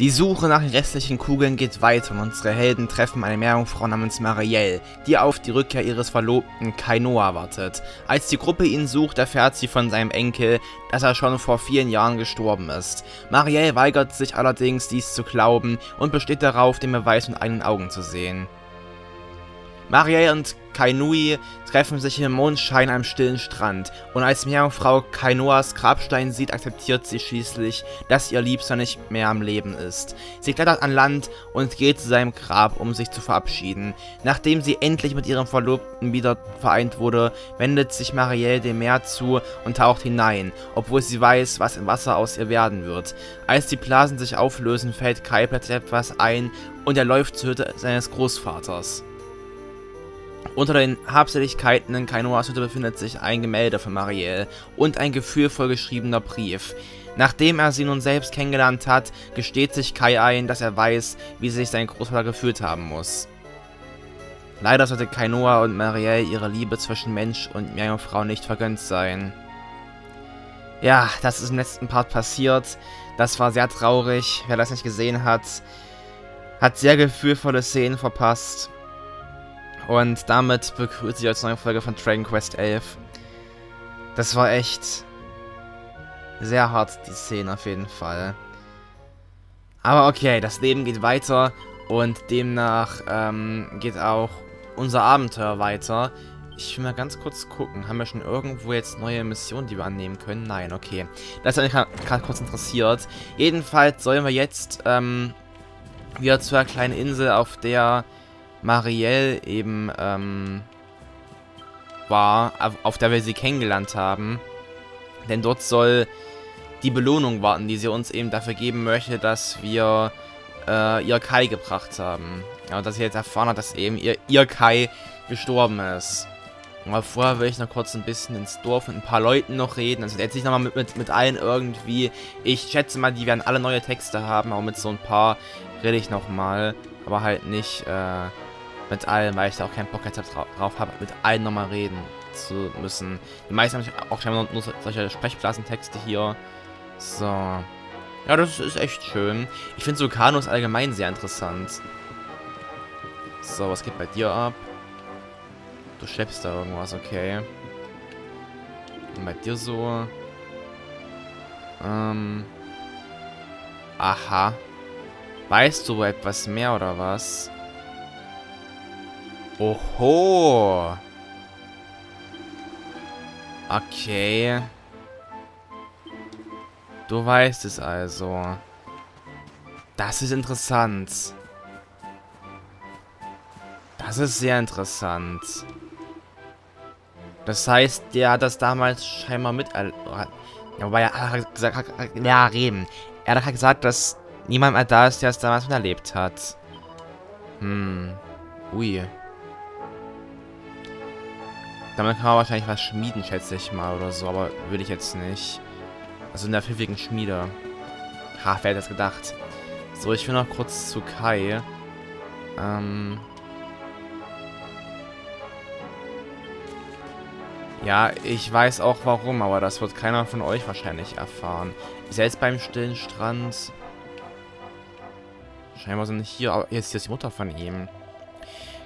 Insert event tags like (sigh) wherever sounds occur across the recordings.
Die Suche nach den restlichen Kugeln geht weiter und unsere Helden treffen eine Meerjungfrau namens Marielle, die auf die Rückkehr ihres Verlobten Kainoa wartet. Als die Gruppe ihn sucht, erfährt sie von seinem Enkel, dass er schon vor vielen Jahren gestorben ist. Marielle weigert sich allerdings, dies zu glauben und besteht darauf, den Beweis mit eigenen Augen zu sehen. Marielle und Kainui treffen sich im Mondschein am stillen Strand und als Meerjungfrau Kainoas Grabstein sieht, akzeptiert sie schließlich, dass ihr Liebster nicht mehr am Leben ist. Sie klettert an Land und geht zu seinem Grab, um sich zu verabschieden. Nachdem sie endlich mit ihrem Verlobten wieder vereint wurde, wendet sich Marielle dem Meer zu und taucht hinein, obwohl sie weiß, was im Wasser aus ihr werden wird. Als die Blasen sich auflösen, fällt Kai plötzlich etwas ein und er läuft zur Hütte seines Großvaters. Unter den Habseligkeiten in Kainoas Hütte befindet sich ein Gemälde von Marielle und ein gefühlvoll geschriebener Brief. Nachdem er sie nun selbst kennengelernt hat, gesteht sich Kai ein, dass er weiß, wie sich sein Großvater gefühlt haben muss. Leider sollte Kainoa und Marielle ihre Liebe zwischen Mensch und Meerjungfrau nicht vergönnt sein. Ja, das ist im letzten Part passiert. Das war sehr traurig. Wer das nicht gesehen hat, hat sehr gefühlvolle Szenen verpasst. Und damit begrüße ich euch zur neuen Folge von Dragon Quest 11. Das war echt sehr hart, die Szene auf jeden Fall. Aber okay, das Leben geht weiter und demnach ähm, geht auch unser Abenteuer weiter. Ich will mal ganz kurz gucken. Haben wir schon irgendwo jetzt neue Missionen, die wir annehmen können? Nein, okay. Das hat mich gerade kurz interessiert. Jedenfalls sollen wir jetzt ähm, wieder zu einer kleinen Insel, auf der Marielle eben ähm, war, auf der wir sie kennengelernt haben. Denn dort soll die Belohnung warten, die sie uns eben dafür geben möchte, dass wir äh, ihr Kai gebracht haben. Ja, und dass sie jetzt erfahren hat, dass eben ihr, ihr Kai gestorben ist. Aber vorher will ich noch kurz ein bisschen ins Dorf mit ein paar Leuten noch reden. Also jetzt nicht nochmal mit, mit, mit allen irgendwie. Ich schätze mal, die werden alle neue Texte haben, aber mit so ein paar rede ich nochmal. Aber halt nicht, äh, mit allen, weil ich da auch keinen Bock drauf habe, mit allen nochmal reden zu müssen. Die meisten haben auch scheinbar nur solche Sprechblasentexte hier. So. Ja, das ist echt schön. Ich finde so Kanus allgemein sehr interessant. So, was geht bei dir ab? Du schleppst da irgendwas, okay. Und bei dir so. Ähm. Aha. Weißt du etwas mehr oder was? Oho. Okay. Du weißt es also. Das ist interessant. Das ist sehr interessant. Das heißt, der hat das damals scheinbar mit... Ja, wobei er hat gesagt... Ja, reden. Er hat gesagt, dass niemand mehr da ist, der es damals miterlebt hat. Hm. Ui. Damit kann man wahrscheinlich was schmieden, schätze ich mal, oder so, aber würde ich jetzt nicht. Also in der pfiffigen Schmiede. Ha, wer hätte das gedacht? So, ich will noch kurz zu Kai. Ähm... Ja, ich weiß auch warum, aber das wird keiner von euch wahrscheinlich erfahren. Er jetzt beim stillen Strand? Scheinbar sind nicht hier, aber jetzt ist die Mutter von ihm.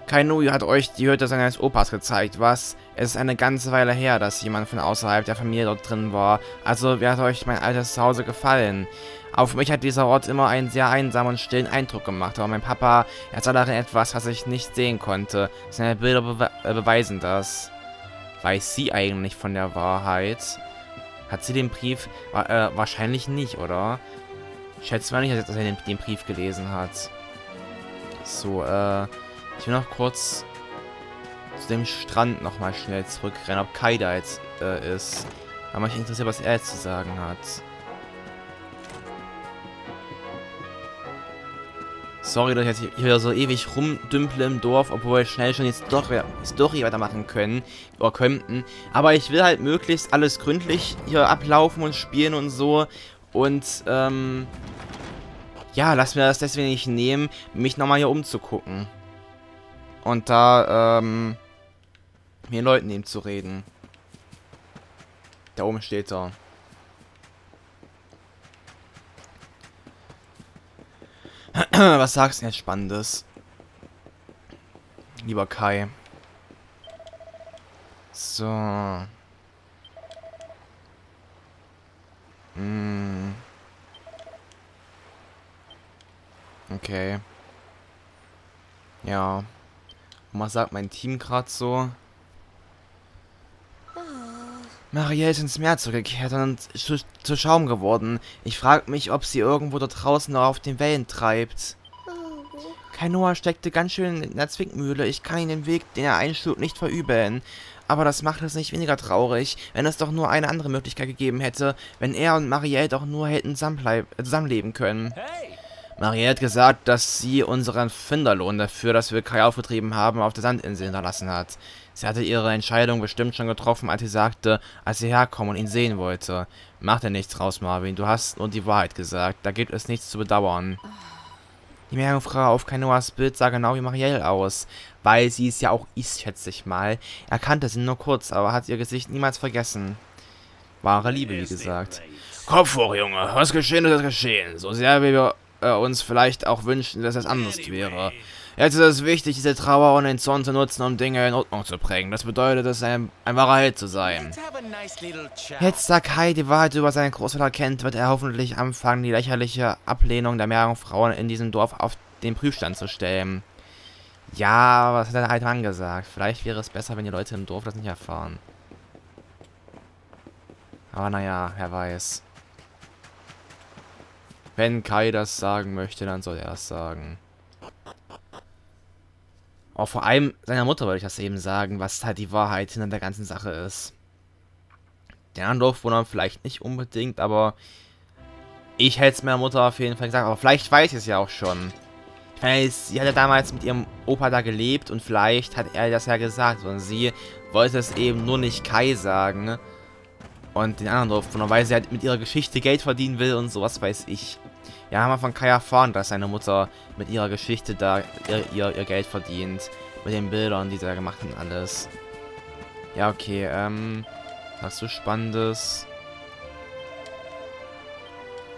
Kainui hat euch die Hütte seines Opas gezeigt, was? Es ist eine ganze Weile her, dass jemand von außerhalb der Familie dort drin war. Also, wie hat euch mein altes Zuhause gefallen? Auf mich hat dieser Ort immer einen sehr einsamen und stillen Eindruck gemacht, aber mein Papa, er sah darin etwas, was ich nicht sehen konnte. Seine Bilder be äh, beweisen das. Weiß sie eigentlich von der Wahrheit? Hat sie den Brief? Äh, wahrscheinlich nicht, oder? Schätze mal nicht, dass er den, den Brief gelesen hat. So, äh... Ich will noch kurz zu dem Strand nochmal schnell zurückrennen, ob Kai da jetzt äh, ist. Weil mich interessiert, was er jetzt zu sagen hat. Sorry, dass ich jetzt hier so ewig rumdümple im Dorf, obwohl wir schnell schon jetzt doch Story weitermachen können oder könnten. Aber ich will halt möglichst alles gründlich hier ablaufen und spielen und so. Und, ähm, ja, lass mir das deswegen nicht nehmen, mich nochmal hier umzugucken. Und da, ähm, mit den Leuten eben zu reden. Da oben steht er. (clears throat) Was sagst du jetzt Spannendes? Lieber Kai. So. Hm. Okay. Ja. Und was sagt mein Team gerade so? Marielle ist ins Meer zurückgekehrt und zu, zu Schaum geworden. Ich frage mich, ob sie irgendwo da draußen noch auf den Wellen treibt. Kainoa steckte ganz schön in der Zwickmühle. Ich kann ihn den Weg, den er einschlug, nicht verübeln. Aber das macht es nicht weniger traurig, wenn es doch nur eine andere Möglichkeit gegeben hätte, wenn er und Marielle doch nur hätten zusammenleben können. Marielle hat gesagt, dass sie unseren Finderlohn dafür, dass wir Kai aufgetrieben haben, auf der Sandinsel hinterlassen hat. Sie hatte ihre Entscheidung bestimmt schon getroffen, als sie sagte, als sie herkommen und ihn sehen wollte. Mach dir nichts raus, Marvin. Du hast nur die Wahrheit gesagt. Da gibt es nichts zu bedauern. Die Meerjungfrau auf Kainoas Bild sah genau wie Marielle aus, weil sie es ja auch ist, schätze ich mal. Er kannte sie nur kurz, aber hat ihr Gesicht niemals vergessen. Wahre Liebe, wie gesagt. Kopf hoch, Junge. Was geschehen ist, ist geschehen. So sehr wie wir äh, uns vielleicht auch wünschen, dass es anders wäre. Jetzt ist es wichtig, diese Trauer und den Zorn zu nutzen, um Dinge in Ordnung zu bringen. Das bedeutet es, ein, ein wahrer Held zu sein. Jetzt, da Kai die Wahrheit über seinen Großvater kennt, wird er hoffentlich anfangen, die lächerliche Ablehnung der mehreren Frauen in diesem Dorf auf den Prüfstand zu stellen. Ja, was hat er halt angesagt? Vielleicht wäre es besser, wenn die Leute im Dorf das nicht erfahren. Aber naja, wer weiß. Wenn Kai das sagen möchte, dann soll er es sagen. Auch vor allem seiner Mutter wollte ich das eben sagen, was halt die Wahrheit hinter der ganzen Sache ist. Der andere Dorfbewohner vielleicht nicht unbedingt, aber ich hätte es meiner Mutter auf jeden Fall gesagt. Aber vielleicht weiß ich es ja auch schon. Ich weiß, sie hat ja damals mit ihrem Opa da gelebt und vielleicht hat er das ja gesagt. Und sie wollte es eben nur nicht Kai sagen. Und den anderen Dorfbewohner, weil sie halt mit ihrer Geschichte Geld verdienen will und sowas weiß ich. Ja, haben wir von Kai erfahren, dass seine Mutter mit ihrer Geschichte da ihr, ihr, ihr Geld verdient. Mit den Bildern, die sie da gemacht und alles. Ja, okay, ähm... Hast du Spannendes?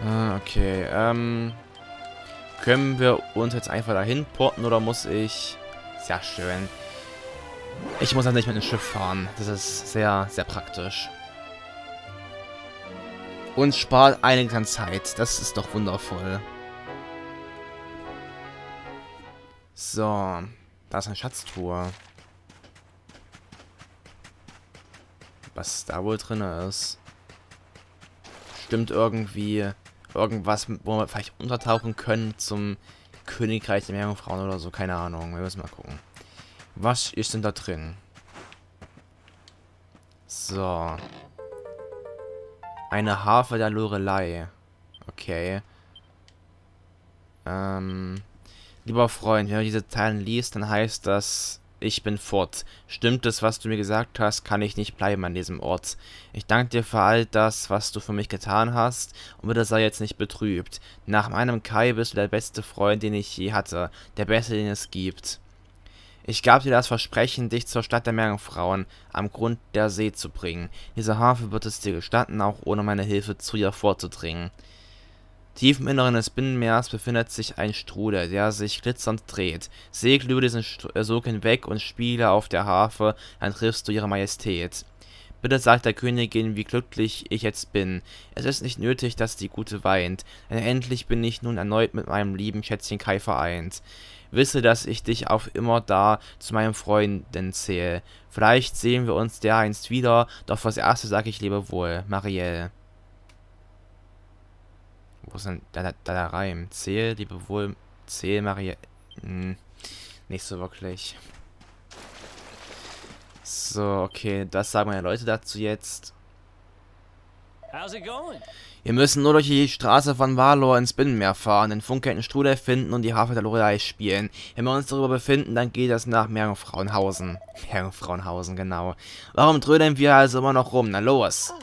Ah, okay, ähm... Können wir uns jetzt einfach dahin porten oder muss ich... Sehr schön. Ich muss halt nicht mit dem Schiff fahren. Das ist sehr, sehr praktisch und spart einiges an Zeit. Das ist doch wundervoll. So, da ist eine Schatztruhe. Was da wohl drin ist. Stimmt irgendwie irgendwas, wo wir vielleicht untertauchen können zum Königreich der Meerjungfrauen oder so. Keine Ahnung. Wir müssen mal gucken. Was ist denn da drin? So. Eine Harfe der Lorelei. Okay. Ähm, lieber Freund, wenn du diese Zeilen liest, dann heißt das, ich bin fort. Stimmt es, was du mir gesagt hast, kann ich nicht bleiben an diesem Ort. Ich danke dir für all das, was du für mich getan hast, und bitte sei jetzt nicht betrübt. Nach meinem Kai bist du der beste Freund, den ich je hatte, der beste, den es gibt. Ich gab dir das Versprechen, dich zur Stadt der Meerjungfrauen am Grund der See zu bringen. Diese Harfe wird es dir gestatten, auch ohne meine Hilfe zu ihr vorzudringen. Tief im Inneren des Binnenmeers befindet sich ein Strudel, der sich glitzernd dreht. Segle über diesen äh, Sog hinweg und spiele auf der Harfe, dann triffst du ihre Majestät. Bitte sagt der Königin, wie glücklich ich jetzt bin. Es ist nicht nötig, dass die Gute weint, denn endlich bin ich nun erneut mit meinem lieben Schätzchen Kai vereint. Wisse, dass ich dich auf immer da zu meinen Freunden zähle. Vielleicht sehen wir uns dereinst wieder, doch fürs Erste sag ich Lebewohl, Marielle. Wo ist denn da, da, da der Reim? Zähl, Lebewohl, zähl, Marielle. Hm, nicht so wirklich. So, okay, das sagen meine Leute dazu jetzt. How's it going? Wir müssen nur durch die Straße von Valor ins Binnenmeer fahren, den funkelnden Strudel finden und die Harfe der Lorelei spielen. Wenn wir uns darüber befinden, dann geht das nach Meerjungfrauenhausen. Meerjungfrauenhausen, genau. Warum trödeln wir also immer noch rum? Na los!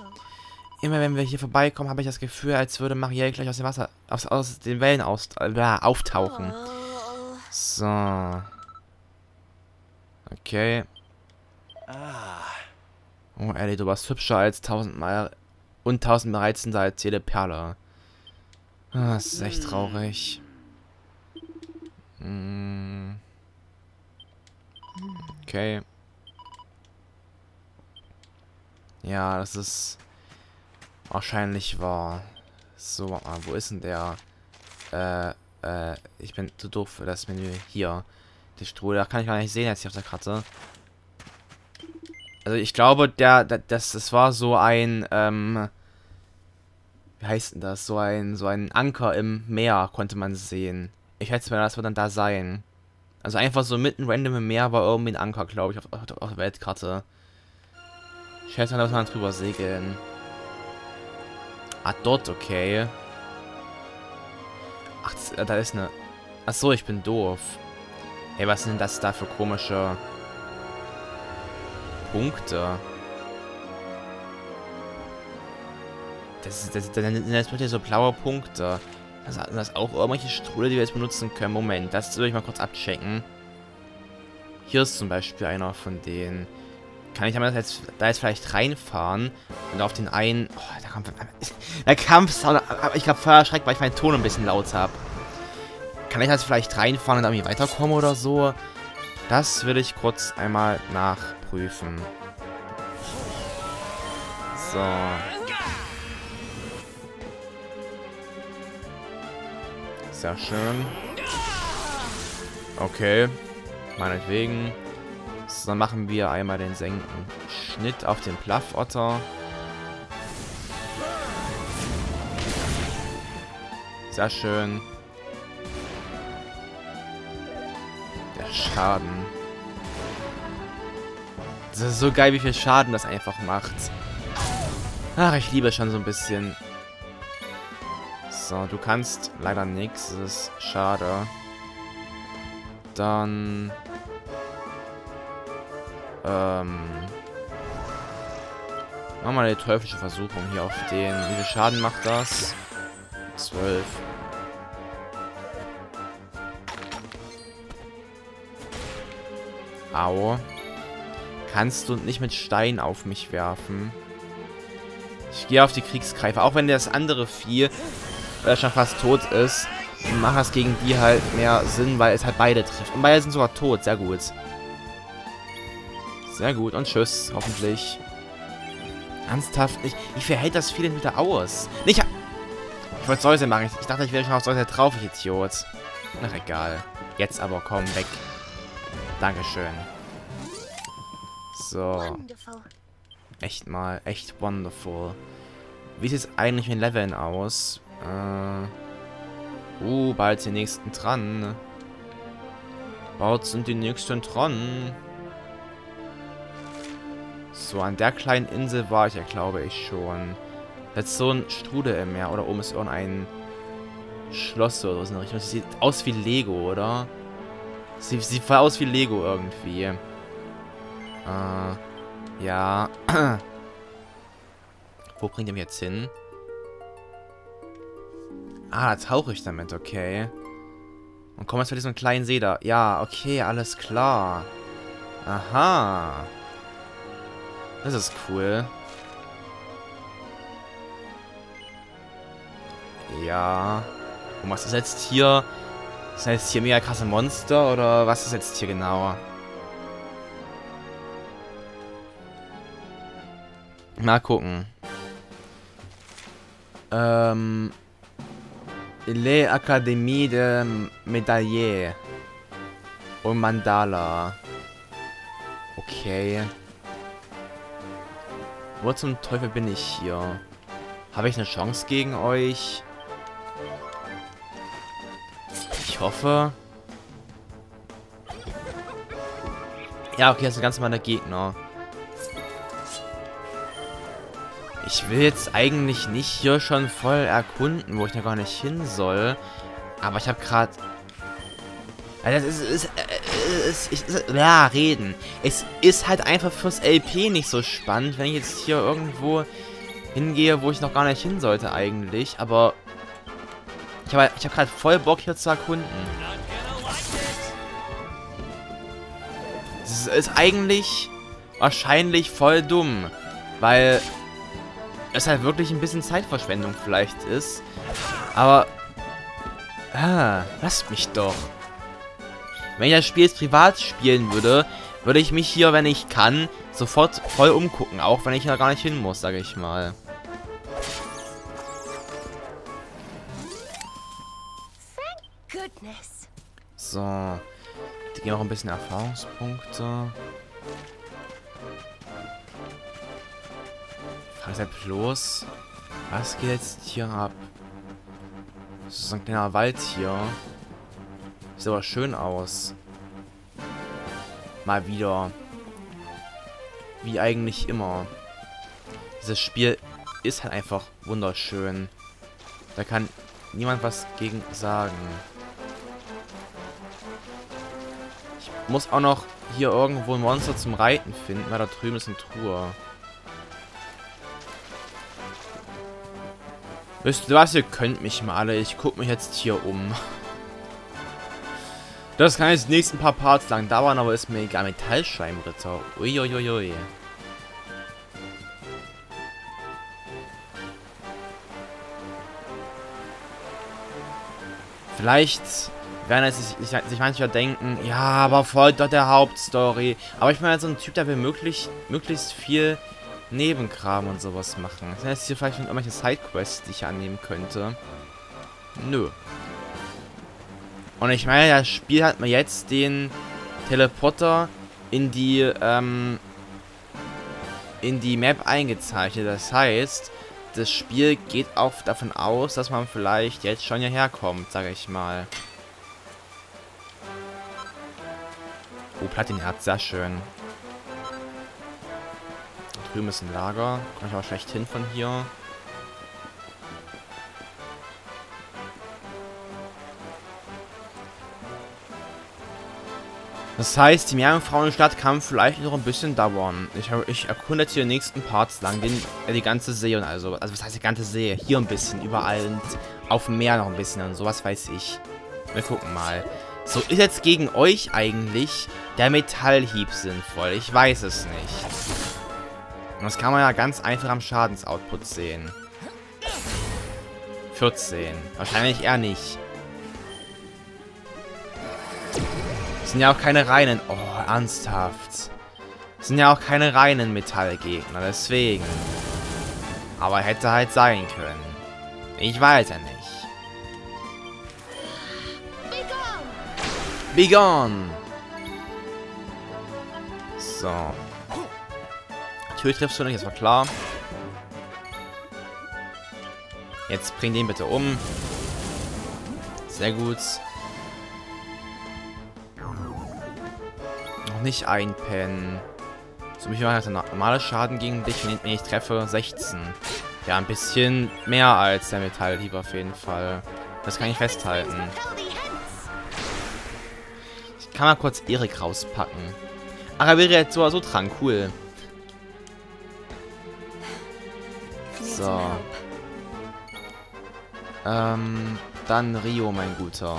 Immer wenn wir hier vorbeikommen, habe ich das Gefühl, als würde Marielle gleich aus dem Wasser, aus, aus den Wellen aus, äh, auftauchen. So. Okay. Oh, Ellie, du warst hübscher als tausendmal und tausendmal reizender als jede Perle. Ah, das ist echt traurig. Mm. Okay. Ja, das ist wahrscheinlich wahr. So, ah, wo ist denn der? Äh, äh, ich bin zu doof für das Menü. Hier. Die Strudel, da kann ich gar nicht sehen jetzt hier auf der Karte. Also ich glaube, der, der das, das war so ein, ähm, wie heißt denn das? So ein, so ein Anker im Meer konnte man sehen. Ich schätze mal, das wird dann da sein. Also einfach so mitten random im Meer war irgendwie ein Anker, glaube ich, auf, auf, auf, der Weltkarte. Ich schätze mal, da muss man drüber segeln. Ah, dort, okay. Ach, da ist eine... Ach so, ich bin doof. Ey, was sind das da für komische Punkte? Das, das, das, das sind ja so blaue Punkte. Das sind das auch irgendwelche Strudel, die wir jetzt benutzen können. Moment, das will ich mal kurz abchecken. Hier ist zum Beispiel einer von denen. Kann ich da jetzt, da jetzt vielleicht reinfahren und auf den einen... Oh, da kommt... (laughs) Der Kampfsound... Ich glaube, voll erschreckt, weil ich meinen Ton ein bisschen laut habe. Kann ich jetzt vielleicht reinfahren und da irgendwie weiterkommen oder so? Das will ich kurz einmal nachprüfen. So. Sehr schön. Okay. Meinetwegen. So, dann machen wir einmal den Senken. Schnitt auf den Plaffotter. Sehr schön. Schaden. Das ist so geil, wie viel Schaden das einfach macht. Ach, ich liebe es schon so ein bisschen. So, du kannst leider nichts. Das ist schade. Dann... Ähm... Machen wir die teuflische Versuchung hier auf den. Wie viel Schaden macht das? 12. Au. Kannst du nicht mit Stein auf mich werfen? Ich gehe auf die Kriegsgreifer. Auch wenn das andere Vieh äh, schon fast tot ist, macht das gegen die halt mehr Sinn, weil es halt beide trifft. Und beide sind sogar tot. Sehr gut. Sehr gut. Und tschüss, hoffentlich. Ernsthaft? Ich, wie viel hält das Vieh denn wieder aus? Nicht. Ich wollte Säuse machen. Ich, ich, dachte, ich wäre schon auf Säuse drauf, ich Idiot. Ach, egal. Jetzt aber komm, weg. Dankeschön. So. Echt mal. Echt wonderful. Wie sieht es eigentlich mit Leveln aus? Äh. Uh, bald die nächsten dran. Bald sind die nächsten dran. So, an der kleinen Insel war ich ja, glaube ich, schon. Jetzt so ein Strudel im Meer. Oder oben ist irgendein Schloss oder so in der Richtung. Das sieht aus wie Lego, oder? Sieht, sieht voll aus wie Lego irgendwie. Äh. Ja. (clears throat) Wo bringt er mich jetzt hin? Ah, da tauche ich damit, okay. Und komme jetzt bei diesem kleinen See da. Ja, okay, alles klar. Aha. Das ist cool. Ja. Und was ist jetzt hier? Ist jetzt hier mega krasse Monster oder was ist jetzt hier genau? Mal gucken. Ähm, Les Académies de Medaille. Und Mandala. Okay. Wo zum Teufel bin ich hier? Habe ich eine Chance gegen euch? Hoffe. Ja, okay, das sind ganz normale Gegner. Ich will jetzt eigentlich nicht hier schon voll erkunden, wo ich da gar nicht hin soll. Aber ich habe gerade... Also es ist, ist, es ist, ja, reden. Es ist halt einfach fürs LP nicht so spannend, wenn ich jetzt hier irgendwo hingehe, wo ich noch gar nicht hin sollte eigentlich. Aber ich habe ich hab gerade voll Bock hier zu erkunden. Es ist eigentlich wahrscheinlich voll dumm, weil es halt wirklich ein bisschen Zeitverschwendung vielleicht ist. Aber... Ah, lasst mich doch. Wenn ich das Spiel jetzt privat spielen würde, würde ich mich hier, wenn ich kann, sofort voll umgucken. Auch wenn ich da gar nicht hin muss, sage ich mal. So. Die gehen auch ein bisschen Erfahrungspunkte. Was ist bloß? Was geht jetzt hier ab? Das ist ein kleiner Wald hier. Sieht aber schön aus. Mal wieder. Wie eigentlich immer. Dieses Spiel ist halt einfach wunderschön. Da kann niemand was gegen sagen. Muss auch noch hier irgendwo ein Monster zum Reiten finden, weil da drüben ist eine Truhe. Wisst ihr was, ihr könnt mich mal alle. Ich gucke mich jetzt hier um. Das kann jetzt die nächsten paar Parts lang dauern, aber ist mir egal. Metallschleimritter. Uiuiui. Vielleicht werden jetzt sich, sich mancher denken, ja, aber folgt doch der Hauptstory. Aber ich bin halt so ein Typ, der will möglich, möglichst viel Nebenkram und sowas machen. Das heißt hier vielleicht irgendwelche Sidequests, die ich annehmen könnte. Nö. Und ich meine, das Spiel hat mir jetzt den Teleporter in die, ähm, in die Map eingezeichnet. Das heißt, das Spiel geht auch davon aus, dass man vielleicht jetzt schon hierher kommt, sage ich mal. Oh, Platinherz, sehr schön drüben ist ein Lager. Komme ich aber schlecht hin von hier. Das heißt, die Meerjungfrauenstadt kann vielleicht noch ein bisschen dauern. Ich, ich erkunde jetzt hier die nächsten Parts lang, den, äh, die ganze See und also. Also was heißt die ganze See? Hier ein bisschen, überall und auf dem Meer noch ein bisschen und sowas weiß ich. Wir gucken mal. So, ist jetzt gegen euch eigentlich der Metallhieb sinnvoll? Ich weiß es nicht. Und das kann man ja ganz einfach am Schadensoutput sehen. 14. Wahrscheinlich eher nicht. Das sind ja auch keine reinen... Oh, ernsthaft. Das sind ja auch keine reinen Metallgegner, deswegen. Aber hätte halt sein können. Ich weiß ja nicht. Begone! So. Natürlich triffst du nicht, das war klar. Jetzt bring den bitte um. Sehr gut. Noch nicht einpennen. So viel war der normale Schaden gegen dich, wenn ich treffe? 16. Ja, ein bisschen mehr als der Metallhieb auf jeden Fall. Das kann ich festhalten. Kann mal kurz Erik rauspacken. Ach, er wäre jetzt so, so dran. Cool. So. Ähm, dann Rio, mein Guter.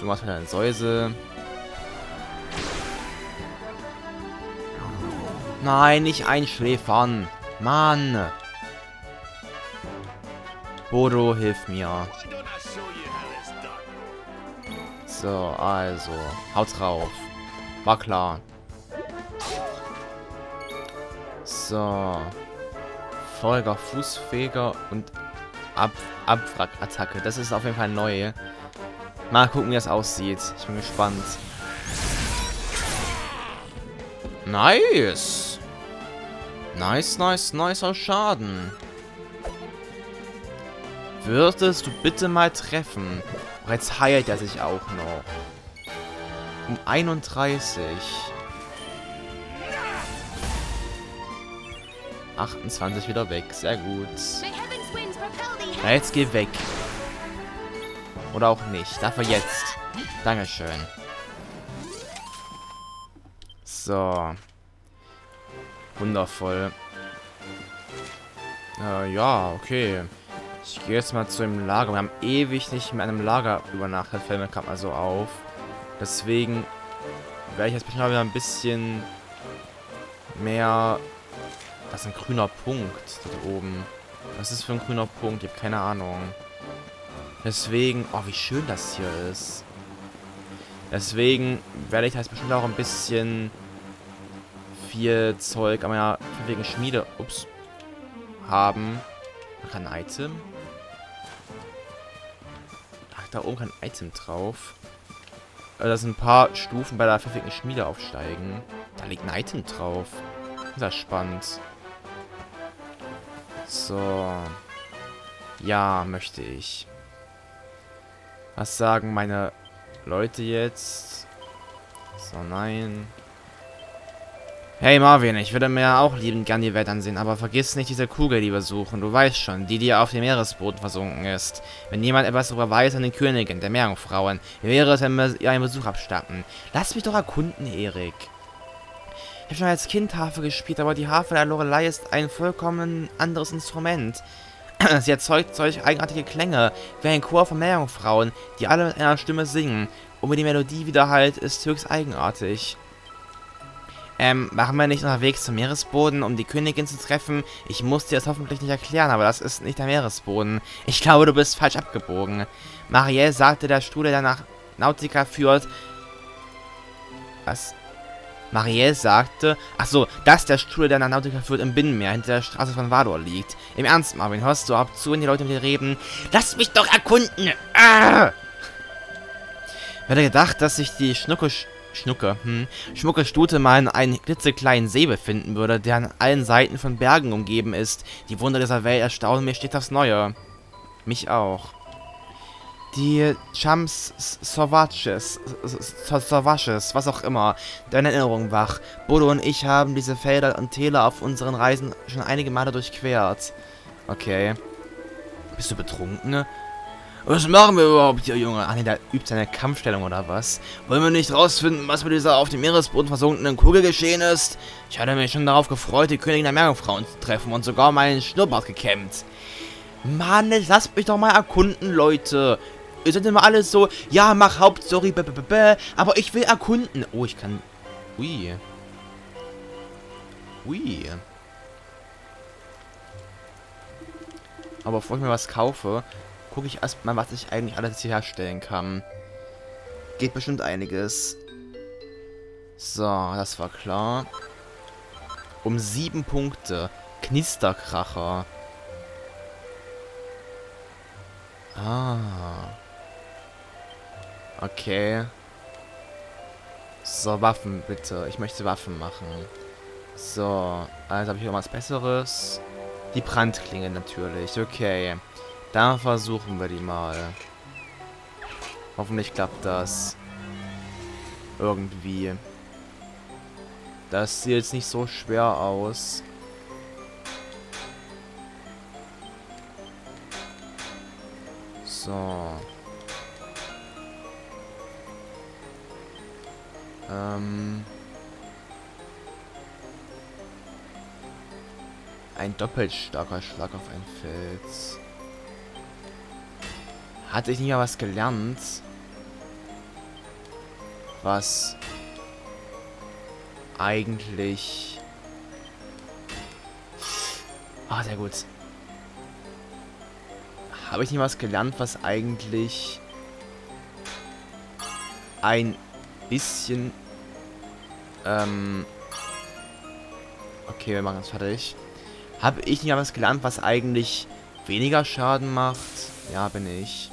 Du machst wieder eine Säuse. Nein, nicht einschläfern. Mann. Bodo, hilf mir. So, also. Haut drauf. War klar. So. Folger, Fußfeger und Ab Abwrack-Attacke. Das ist auf jeden Fall neu. Mal gucken, wie das aussieht. Ich bin gespannt. Nice. Nice, nice, nicer Schaden. Würdest du bitte mal treffen? Oh, jetzt heilt er sich auch noch. Um 31. 28 wieder weg. Sehr gut. Na, jetzt geh weg. Oder auch nicht. Dafür jetzt. Dankeschön. So. Wundervoll. Äh, ja, okay. Ich gehe jetzt mal zu dem Lager. Wir haben ewig nicht mit einem Lager übernachtet. Fällt mir gerade mal so auf. Deswegen werde ich jetzt mal wieder ein bisschen mehr das ist ein grüner Punkt dort oben. Was ist für ein grüner Punkt? Ich habe keine Ahnung. Deswegen, oh, wie schön das hier ist. Deswegen werde ich das bestimmt auch ein bisschen viel Zeug an meiner wegen Schmiede, ups, haben. Kein Item. Ach, da oben kein Item drauf. Also, da sind ein paar Stufen bei der verfickten Schmiede aufsteigen. Da liegt ein Item drauf. Das ist spannend. So. Ja, möchte ich. Was sagen meine Leute jetzt? So, nein. Hey Marvin, ich würde mir auch liebend gern die Welt ansehen, aber vergiss nicht diese Kugel, die wir suchen. Du weißt schon, die, die auf dem Meeresboden versunken ist. Wenn jemand etwas darüber weiß an den Königin der Meerjungfrauen, wäre es, wenn wir ihr einen Besuch abstatten. Lass mich doch erkunden, Erik. Ich habe schon als Kind Harfe gespielt, aber die Harfe der Lorelei ist ein vollkommen anderes Instrument. (clears throat) Sie erzeugt solch eigenartige Klänge, wie ein Chor von Meerjungfrauen, die alle mit einer Stimme singen. Und wie die Melodie widerhallt, ist höchst eigenartig. Ähm, machen wir nicht unterwegs zum Meeresboden, um die Königin zu treffen? Ich muss dir das hoffentlich nicht erklären, aber das ist nicht der Meeresboden. Ich glaube, du bist falsch abgebogen. Marielle sagte, der Stuhl, der nach Nautica führt... Was? Marielle sagte, ach so, dass der Stuhl, der nach Nautica führt, im Binnenmeer hinter der Straße von Vador liegt. Im Ernst, Marvin, hörst du ab zu, wenn die Leute mit dir reden? Lass mich doch erkunden! Ah! Ich hätte gedacht, dass sich die Schnucke Schnucke, hm, Schmucke Stute mal in einem klitzekleinen See befinden würde, der an allen Seiten von Bergen umgeben ist. Die Wunder dieser Welt erstaunen mich steht das Neue. Mich auch. Die Chams Sauvages, Sauvages, was auch immer, deine Erinnerung wach. Bodo und ich haben diese Felder und Täler auf unseren Reisen schon einige Male durchquert. Okay. Bist du betrunken? Was machen wir überhaupt hier, Junge? Ah, ne, der übt seine Kampfstellung oder was? Wollen wir nicht rausfinden, was mit dieser auf dem Meeresboden versunkenen Kugel geschehen ist? Ich hatte mich schon darauf gefreut, die Königin der Meerjungfrauen zu treffen und sogar meinen Schnurrbart gekämmt. Mann, lasst mich doch mal erkunden, Leute. Ihr seid immer alles so, ja, mach Hauptstory, aber ich will erkunden. Oh, ich kann... Ui. Ui. Aber bevor ich mir was kaufe, gucke ich erstmal, was ich eigentlich alles hier herstellen kann. Geht bestimmt einiges. So, das war klar. Um sieben Punkte. Knisterkracher. Ah. Okay. So, Waffen bitte. Ich möchte Waffen machen. So, also habe ich irgendwas Besseres. Die Brandklinge natürlich. Okay. Dann versuchen wir die mal. Hoffentlich klappt das. Irgendwie. Das sieht jetzt nicht so schwer aus. So. Ähm. Ein doppelt starker Schlag auf ein Fels. Hatte ich nicht mal was gelernt? Was eigentlich... Ah, sehr gut. Habe ich nicht was gelernt, was eigentlich ein bisschen... Ähm... Okay, wir machen es fertig. Habe ich nicht was gelernt, was eigentlich weniger Schaden macht? Ja, bin ich.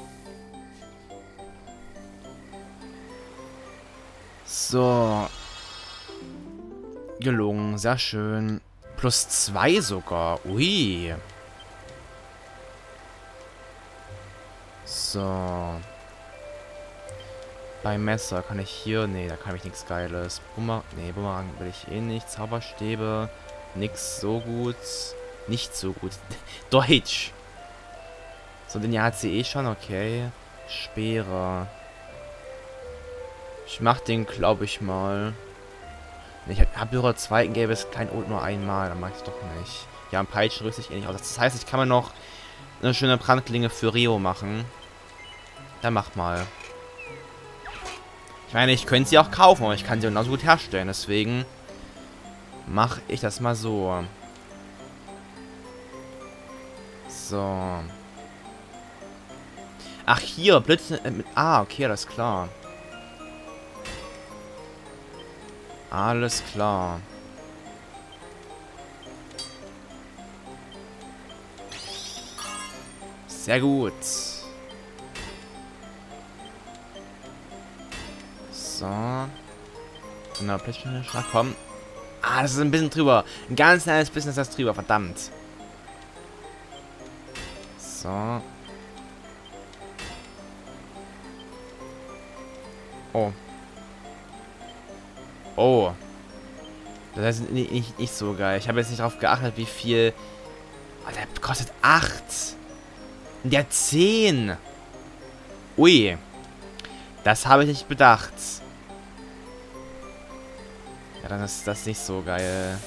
So. Gelungen, sehr schön. Plus zwei sogar. Ui. So. Beim Messer kann ich hier... Nee, da kann ich nichts Geiles. Bumerang... Nee, Bumerang will ich eh nicht. Zauberstäbe. Nix so gut. Nicht so gut. (laughs) Deutsch. So, den ja hat sie eh schon. Okay. Speere. Ich mach den, glaube ich mal. Ich habe nur zweiten gäbe es kein Ult nur einmal, dann mag ich doch nicht. Ja, ein Peitschen rüstet sich eh nicht aus. Das heißt, ich kann mir noch eine schöne Brandklinge für Rio machen. Dann mach mal. Ich meine, ich könnte sie auch kaufen, aber ich kann sie genauso gut herstellen. Deswegen mache ich das mal so. So. Ach, hier, Blitz... Äh, ah, okay, alles klar. Alles klar. Sehr gut. So. Na, Blitzschlag, komm. Ah, das ist ein bisschen drüber. Ein ganz kleines bisschen ist das drüber, verdammt. So. Oh. Oh. Das ist nicht, nicht, nicht so geil. Ich habe jetzt nicht darauf geachtet, wie viel... Oh, der kostet 8. Der 10. Ui. Das habe ich nicht bedacht. Ja, dann ist das nicht so geil.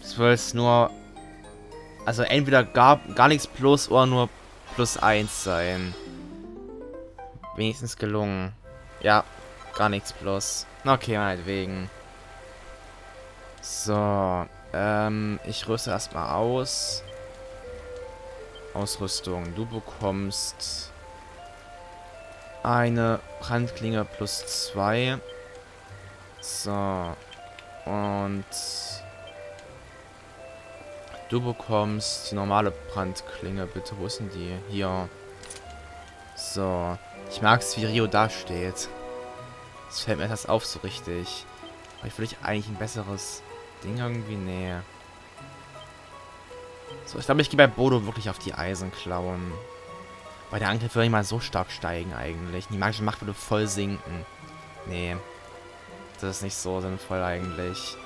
Das soll es nur... Also entweder gar, gar nichts plus oder nur plus 1 sein. Wenigstens gelungen. Ja, gar nichts plus. Okay, meinetwegen. So, ähm, ich rüste erstmal aus. Ausrüstung. Du bekommst eine Brandklinge plus 2. So. Und du bekommst die normale Brandklinge. Bitte, wo ist denn die? Hier. So. Ich mag es, wie Rio da steht. Das fällt mir etwas auf so richtig. Aber ich will ich eigentlich ein besseres Ding irgendwie? Nee. So, ich glaube, ich gehe bei Bodo wirklich auf die Eisenklauen. Bei der Angriff würde ich mal so stark steigen eigentlich. Die magische Macht würde voll sinken. Nee. Das ist nicht so sinnvoll eigentlich.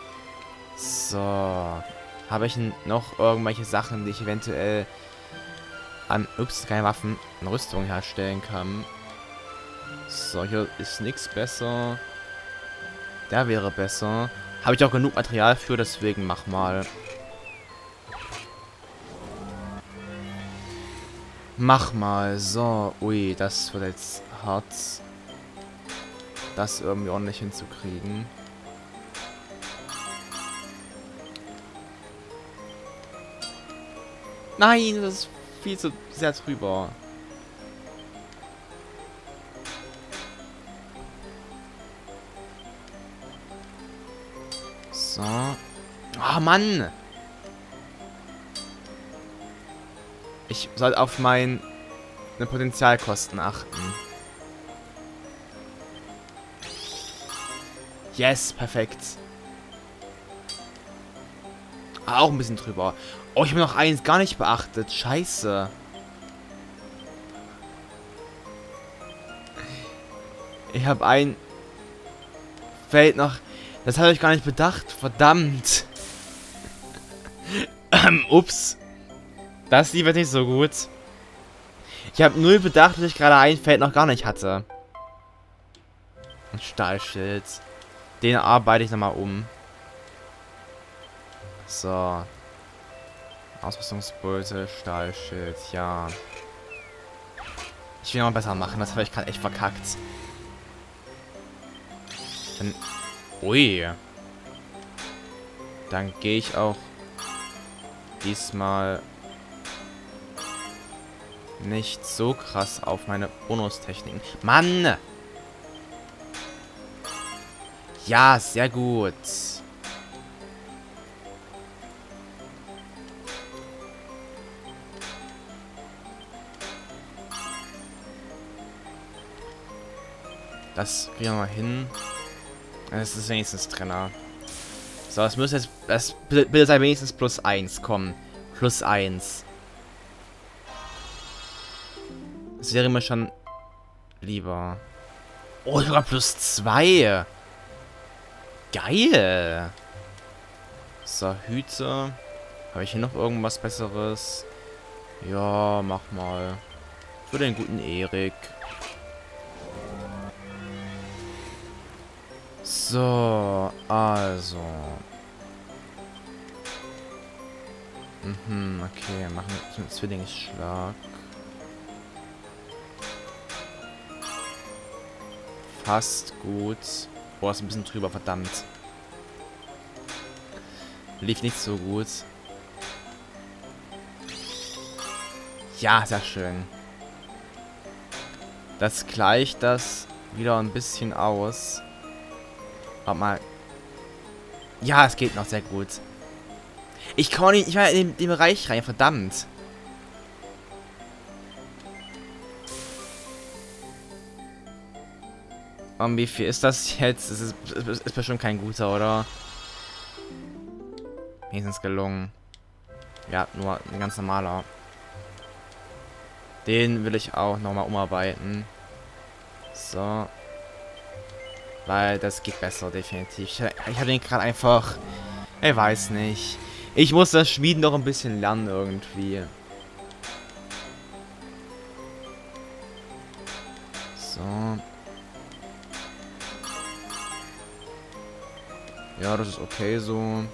So. Habe ich noch irgendwelche Sachen, die ich eventuell an, keine Waffen, an Rüstung herstellen kann? So, hier ist nichts besser. Der wäre besser. Habe ich auch genug Material für, deswegen mach mal. Mach mal. So, ui, das wird jetzt hart. Das irgendwie ordentlich hinzukriegen. Nein, das ist viel zu sehr drüber. So. Ah, oh, Mann! Ich soll auf meine Potenzialkosten achten. Yes, perfekt. Ah, auch ein bisschen drüber. Oh, ich habe noch eins gar nicht beachtet. Scheiße. Ich habe ein Feld noch... Das habe ich gar nicht bedacht. Verdammt. (laughs) ähm, ups. Das lief jetzt nicht so gut. Ich habe null bedacht, dass ich gerade ein Feld noch gar nicht hatte. Ein Stahlschild. Den arbeite ich nochmal um. So. Ausrüstungsbeute, Stahlschild, ja. Ich will noch besser machen, das habe ich gerade echt verkackt. Dann, ui. Dann gehe ich auch diesmal nicht so krass auf meine Bonustechniken. Mann! Ja, sehr gut. Das kriegen wir mal hin. Das ist wenigstens Trenner. So, es müsste jetzt... Das bitte sei wenigstens plus 1. Komm. Plus 1. Das wäre mir schon lieber. Oh, sogar plus 2. Geil. So, Hüte. Habe ich hier noch irgendwas Besseres? Ja, mach mal. Für den guten Erik. So, also. Mhm, okay, machen wir einen Zwillingsschlag. Fast gut. Boah, ist ein bisschen drüber, verdammt. Lief nicht so gut. Ja, sehr schön. Das gleicht das wieder ein bisschen aus. Warte mal. Ja, es geht noch sehr gut. Ich kann nicht, ich war in den, Bereich rein, verdammt. Um, wie viel ist das jetzt? Das ist, ist, ist bestimmt kein guter, oder? Wenigstens gelungen. Ja, nur ein ganz normaler. Den will ich auch nochmal umarbeiten. So. Weil das geht besser, definitiv. Ich, ich habe den gerade einfach... Ich weiß nicht. Ich muss das Schmieden noch ein bisschen lernen irgendwie. So. Ja, das ist okay so.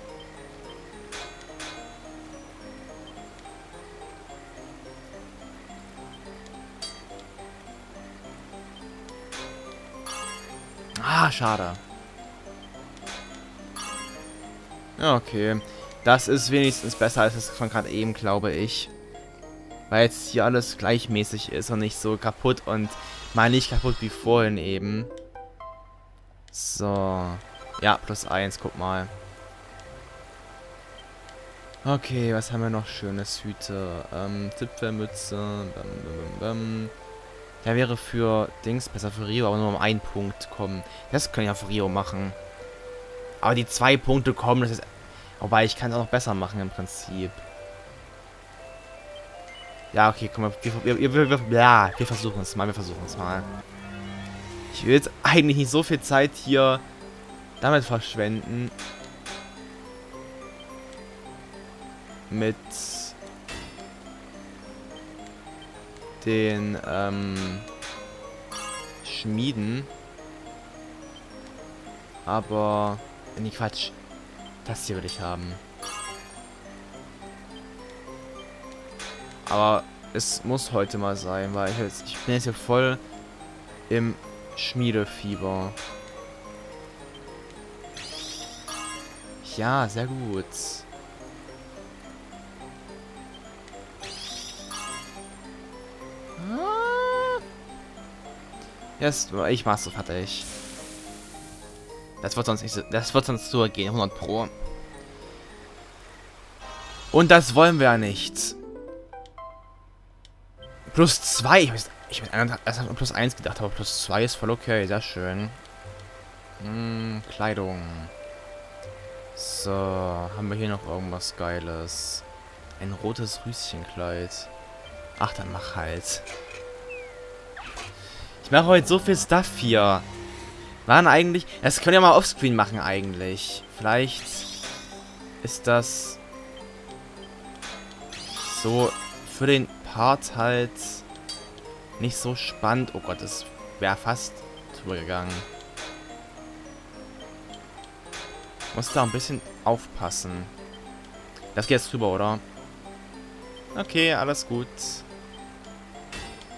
Ah, schade. Okay. Das ist wenigstens besser als das von gerade eben, glaube ich. Weil jetzt hier alles gleichmäßig ist und nicht so kaputt und mal nicht kaputt wie vorhin eben. So. Ja, plus eins, guck mal. Okay, was haben wir noch schönes? Hüte, ähm, Zipfelmütze, bam, bam, bam, Der wäre für Dings besser für Rio, aber nur um einen Punkt kommen. Das können ja für Rio machen. Aber die zwei Punkte kommen, das ist... Wobei, ich kann es auch noch besser machen im Prinzip. Ja, okay, komm, wir, wir, wir, wir, ja, wir versuchen es mal, wir versuchen es mal. Ich will jetzt eigentlich nicht so viel Zeit hier damit verschwenden. Mit den ähm, Schmieden. Aber, nee, Quatsch. Das hier will ich haben. Aber es muss heute mal sein, weil ich, jetzt, ich bin jetzt hier voll im Schmiedefieber. Ja, sehr gut. Yes, ich mach's so fertig. Das wird sonst nicht so, das wird sonst so gehen, 100 pro. Und das wollen wir ja nicht. Plus 2. Ich weiß, ich habe erst an plus 1 gedacht, aber plus 2 ist voll okay. Sehr schön. Hm, Kleidung. So, haben wir hier noch irgendwas Geiles? Ein rotes Rüschenkleid. Ach, dann mach halt. Ich mache heute so viel Stuff hier. Waren eigentlich... Das können wir mal offscreen machen eigentlich. Vielleicht ist das so für den Part halt nicht so spannend. Oh Gott, das wäre fast drüber gegangen. Muss da ein bisschen aufpassen. Das geht jetzt drüber, oder? Okay, alles gut.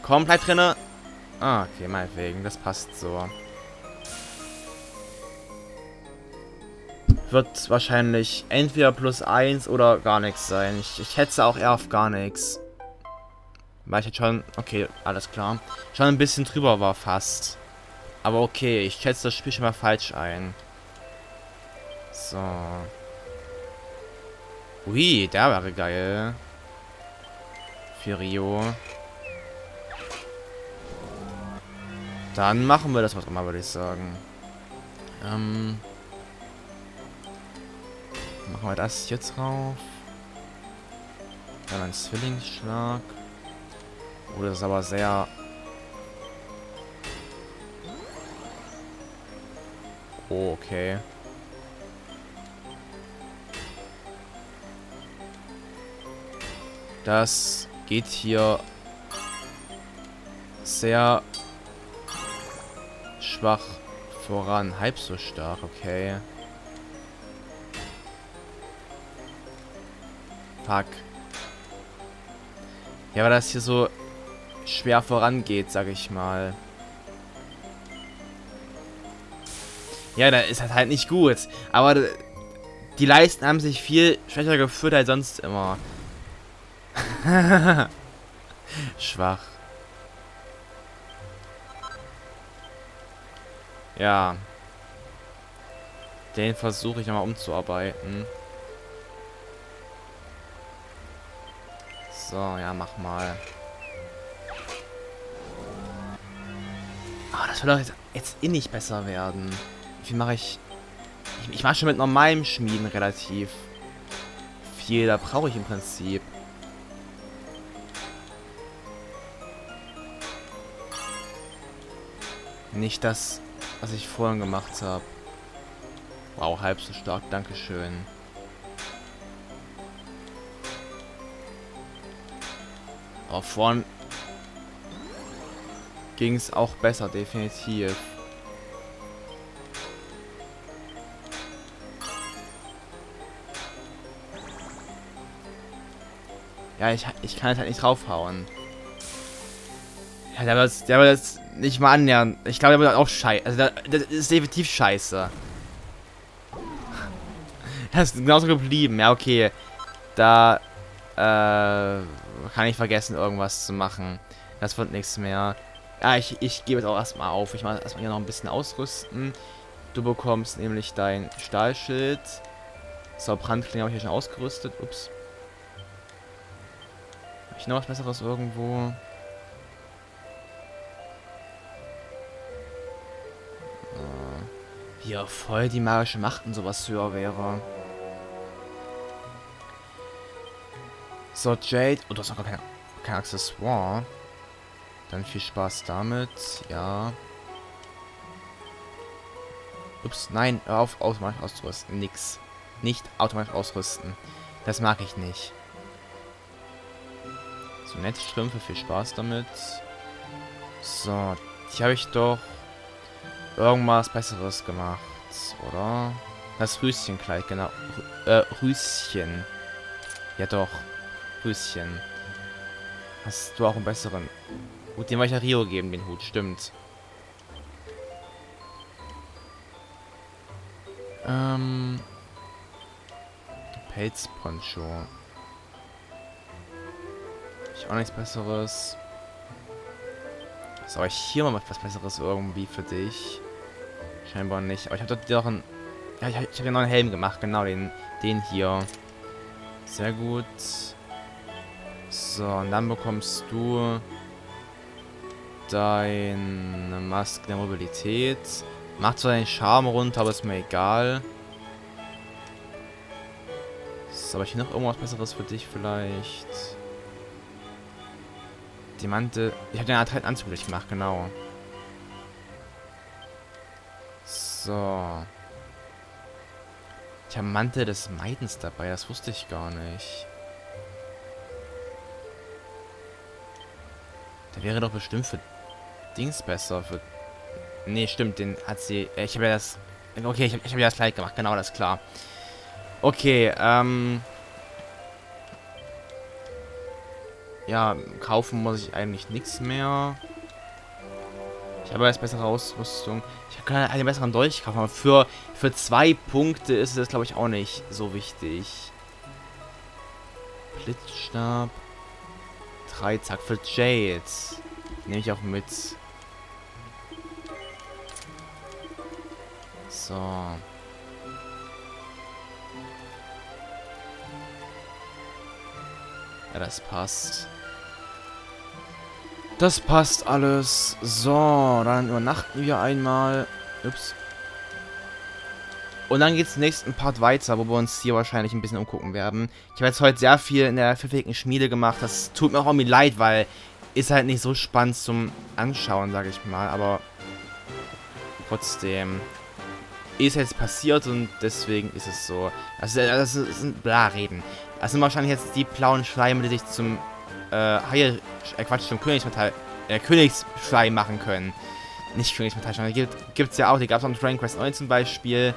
Komm, bleib drinne. Ah, okay, meinetwegen. Das passt so. Wird wahrscheinlich entweder plus 1 oder gar nichts sein. Ich, ich hätte auch eher auf gar nichts. Weil ich jetzt schon... Okay, alles klar. Schon ein bisschen drüber war fast. Aber okay, ich schätze das Spiel schon mal falsch ein. So. Ui, der wäre geil. Für Rio. Dann machen wir das was immer, würde ich sagen. Ähm. Machen wir das jetzt drauf. Dann ein Zwillingsschlag. Oh, das ist aber sehr... Oh, okay. Das geht hier sehr schwach voran. Halb so stark, okay. Fuck. Ja, weil das hier so schwer vorangeht, sag ich mal. Ja, da ist das halt nicht gut. Aber die Leisten haben sich viel schwächer geführt als sonst immer. (laughs) Schwach. Ja. Den versuche ich nochmal umzuarbeiten. So, ja, mach mal. Ah, das soll doch jetzt, jetzt eh nicht besser werden. Wie viel mache ich? Ich, ich mache schon mit normalem Schmieden relativ viel. Da brauche ich im Prinzip. Nicht das, was ich vorhin gemacht habe. Wow, halb so stark. Dankeschön. Aber vorhin ging es auch besser, definitiv. Ja, ich, ich kann es halt nicht draufhauen. Der wird, wird jetzt nicht mal annähern. Ich glaube, der wird auch scheiße. Also, das ist definitiv scheiße. (laughs) Das ist genauso geblieben. Ja, okay. Da, äh, kann ich vergessen, irgendwas zu machen. Das wird nichts mehr. Ja, ich, ich gebe es auch erstmal auf. Ich mache erstmal hier noch ein bisschen ausrüsten. Du bekommst nämlich dein Stahlschild. So, Brandklinge habe ich hier schon ausgerüstet. Ups. Habe ich noch was Besseres irgendwo? Äh, hier voll die magische Macht und sowas höher wäre. So, Jade. Oh, du hast noch gar kein, kein Accessoire. Dann viel Spaß damit. Ja. Ups, nein, hör auf, automatisch auszurüsten. Nix. Nicht automatisch ausrüsten. Das mag ich nicht. So, nette Strümpfe, viel Spaß damit. So, hier habe ich doch irgendwas Besseres gemacht, oder? Das Rüschenkleid, genau. Äh, Rüschen. Ja doch, Rüschen. Hast du auch einen besseren? Gut, den wollte ich ja Rio geben, den Hut, stimmt. Ähm. Pelzponcho. Ich auch nichts Besseres. So, ich hier mal was Besseres irgendwie für dich. Scheinbar nicht. Aber ich habe doch einen... Ja, ich habe hab ja Helm gemacht. Genau, den, den hier. Sehr gut. So, und dann bekommst du deine Maske der Mobilität. Macht zwar den Charme runter, aber ist mir egal. So, aber ich noch irgendwas Besseres für dich vielleicht. Diamante. Ich habe den Art Anzug gemacht, genau. So. Ich habe Mantel des Meidens dabei, das wusste ich gar nicht. Der wäre doch bestimmt für Dings besser. Für nee, stimmt, den hat sie... Äh, ich habe ja das... Okay, ich habe hab ja das Kleid gemacht, genau, das ist klar. Okay, ähm... Ja, kaufen muss ich eigentlich nichts mehr. Ich habe jetzt bessere Ausrüstung. Ich kann einen besseren Dolch kaufen, aber für, für zwei Punkte ist es, glaube ich, auch nicht so wichtig. Blitzstab. Dreizack für Jade. Nehme ich auch mit. So. Ja, das passt. Das passt alles. So, dann übernachten wir einmal. Ups. Und dann geht es nächsten Part weiter, wo wir uns hier wahrscheinlich ein bisschen umgucken werden. Ich habe jetzt heute sehr viel in der pfiffigen Schmiede gemacht. Das tut mir auch irgendwie leid, weil ist halt nicht so spannend zum Anschauen, sage ich mal. Aber trotzdem ist jetzt passiert und deswegen ist es so. Also das sind bla reden. Das sind wahrscheinlich jetzt die blauen Schleime, die sich zum äh, Haie, äh, Quatsch, zum Königsmetall, äh, Königsschleim machen können. Nicht Königsmetall, die gibt es ja auch. Die gab es auch in Dragon Quest 9 zum Beispiel.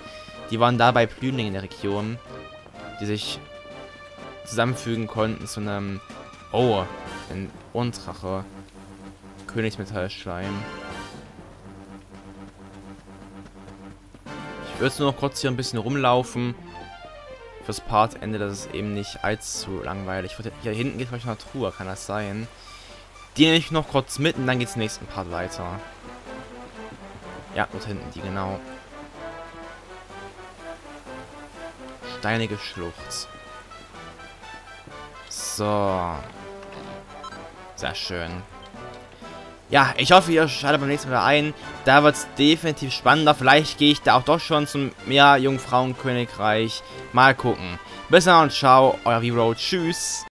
Die waren da bei Blümlingen in der Region, die sich zusammenfügen konnten zu einem, oh, ein Ohrendrache, Königsmetallschleim. Ich würde nur noch kurz hier ein bisschen rumlaufen fürs Partende, dass es eben nicht allzu langweilig wird. Hier hinten geht vielleicht noch eine Truhe, kann das sein? Die nehme ich noch kurz mit und dann geht es im nächsten Part weiter. Ja, dort hinten die, genau. Steinige Schlucht. So. Sehr schön. Ja, ich hoffe, ihr schaltet beim nächsten Mal ein. Da wird es definitiv spannender. Vielleicht gehe ich da auch doch schon zum Meer Jungfrauenkönigreich. Mal gucken. Bis dann und ciao, euer V-Road. Tschüss.